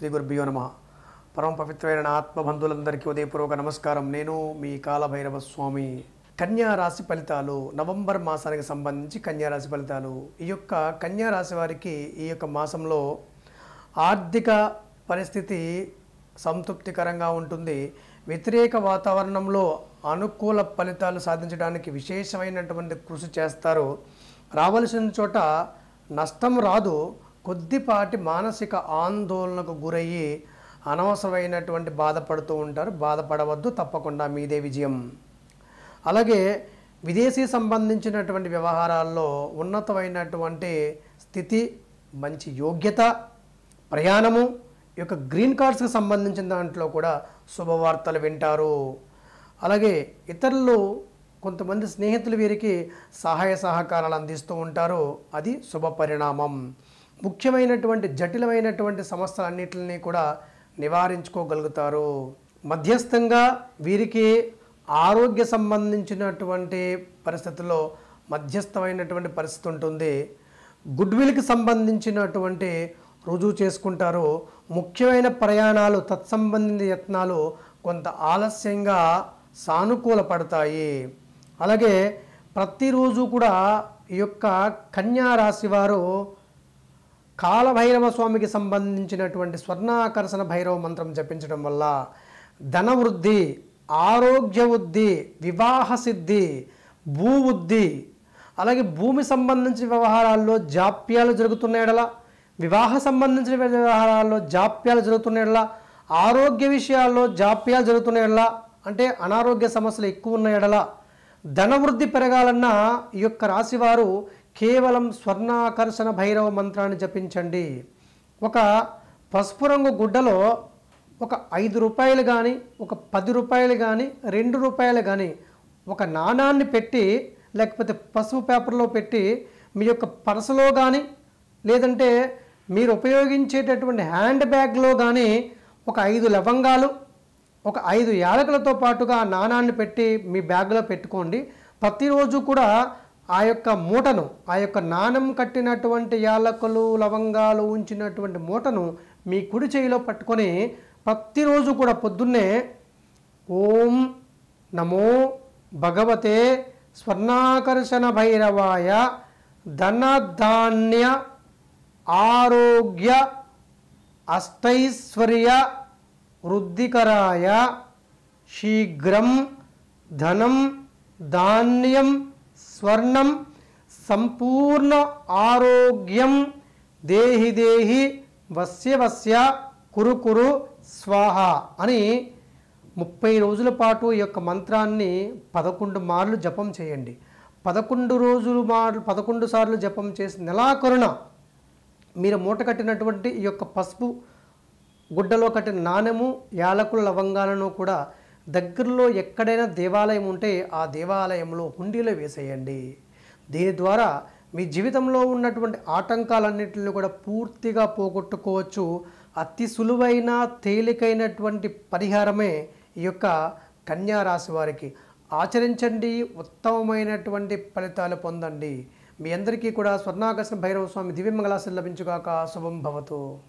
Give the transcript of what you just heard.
శ్రీ గురుభ్యో నమ. పరమ పవిత్రమైన ఆత్మబంధువులందరికీ ఉదయపూర్వక నమస్కారం. నేను మీ కాలభైరవ స్వామి కన్యా రాశి ఫలితాలు నవంబర్ మాసానికి సంబంధించి కన్యా రాశి ఫలితాలు. ఈ యొక్క కన్యా రాశి వారికి ఈ యొక్క మాసంలో ఆర్థిక పరిస్థితి సంతృప్తికరంగా ఉంటుంది. వ్యతిరేక వాతావరణంలో అనుకూల ఫలితాలు సాధించడానికి విశేషమైనటువంటి కృషి చేస్తారు. రావలసిన చోట నష్టం రాదు. కొద్దిపాటి మానసిక ఆందోళనకు గురయ్యి అనవసరమైనటువంటి బాధపడుతూ ఉంటారు. బాధపడవద్దు తప్పకుండా మీదే విజయం. అలాగే విదేశీ సంబంధించినటువంటి వ్యవహారాల్లో ఉన్నతమైనటువంటి స్థితి మంచి యోగ్యత ప్రయాణము ఈ యొక్క గ్రీన్ కార్డ్స్కి సంబంధించిన దాంట్లో కూడా శుభవార్తలు వింటారు. అలాగే ఇతరులు కొంతమంది స్నేహితులు వీరికి సహాయ సహకారాలు అందిస్తూ ఉంటారు. అది శుభ పరిణామం ముఖ్యమైనటువంటి జటిలమైనటువంటి సమస్యలన్నింటినీ కూడా నివారించుకోగలుగుతారు. మధ్యస్థంగా వీరికి ఆరోగ్య సంబంధించినటువంటి పరిస్థితుల్లో మధ్యస్థమైనటువంటి పరిస్థితి ఉంటుంది. గుడ్విల్కి సంబంధించినటువంటి రుజువు చేసుకుంటారు. ముఖ్యమైన ప్రయాణాలు తత్సంబంధిత యత్నాలు కొంత ఆలస్యంగా సానుకూల పడతాయి. అలాగే ప్రతిరోజు కూడా ఈ యొక్క కన్యా రాశి వారు కాలభైరవ స్వామికి సంబంధించినటువంటి స్వర్ణాకర్షణ భైరవ మంత్రం జపించడం వల్ల ధనవృద్ధి ఆరోగ్య వృద్ధి వివాహ సిద్ధి భూవృద్ధి అలాగే భూమి సంబంధించిన వ్యవహారాల్లో జాప్యాలు జరుగుతున్న ఎడల వివాహ సంబంధించిన వ్యవహారాల్లో జాప్యాలు జరుగుతున్న ఎడల ఆరోగ్య విషయాల్లో జాప్యాలు జరుగుతున్న ఎడల అంటే అనారోగ్య సమస్యలు ఎక్కువ ఉన్న ఎడల ధనవృద్ధి పెరగాలన్నా ఈ యొక్క రాశివారు కేవలం స్వర్ణాకర్షణ భైరవ మంత్రాన్ని జపించండి. ఒక పసుపు రంగు గుడ్డలో ఒక ఐదు రూపాయలు కానీ ఒక పది రూపాయలు కానీ రెండు రూపాయలు కానీ ఒక నాణాన్ని పెట్టి లేకపోతే పసుపు పేపర్లో పెట్టి మీ యొక్క పర్సులో కానీ లేదంటే మీరు ఉపయోగించేటటువంటి హ్యాండ్ బ్యాగ్లో కానీ ఒక ఐదు లవంగాలు ఒక ఐదు యాలకులతో పాటుగా నాణాన్ని పెట్టి మీ బ్యాగ్లో పెట్టుకోండి. ప్రతిరోజు కూడా ఆ యొక్క మూటను ఆ యొక్క నాణం కట్టినటువంటి యాలకులు లవంగాలు ఉంచినటువంటి మూటను మీ కుడి చేయిలో పట్టుకొని ప్రతిరోజు కూడా పొద్దున్నే ఓం నమో భగవతే స్వర్ణాకర్షణ భైరవాయ ధనధాన్య ఆరోగ్య అష్టైశ్వర్య వృద్ధికరాయ శీఘ్రం ధనం ధాన్యం స్వర్ణం సంపూర్ణ ఆరోగ్యం. దేహి దేహి వస్య వస్య కురు కురు స్వాహ అని ముప్పై రోజుల పాటు ఈ యొక్క మంత్రాన్ని పదకొండు మార్లు జపం చేయండి. పదకొండు రోజులు మార్లు పదకొండు సార్లు జపం చేసి నెలాకరుణ మీరు మూట కట్టినటువంటి ఈ యొక్క పసుపు గుడ్డలో కట్టిన నాణెము యాలకుల లవంగాలను కూడా దగ్గరలో ఎక్కడైనా దేవాలయం ఉంటే ఆ దేవాలయంలో హుండీలో వేసేయండి. దీని ద్వారా మీ జీవితంలో ఉన్నటువంటి ఆటంకాలన్నింటిని కూడా పూర్తిగా పోగొట్టుకోవచ్చు. అతి సులువైన తేలికైనటువంటి పరిహారమే ఈ యొక్క కన్యా రాశి వారికి. ఆచరించండి ఉత్తమమైనటువంటి ఫలితాలు పొందండి. మీ అందరికీ కూడా స్వర్ణాకర్షణ భైరవ స్వామి దివ్యమంగళాశలు లభించుగాక శుభం భవతు.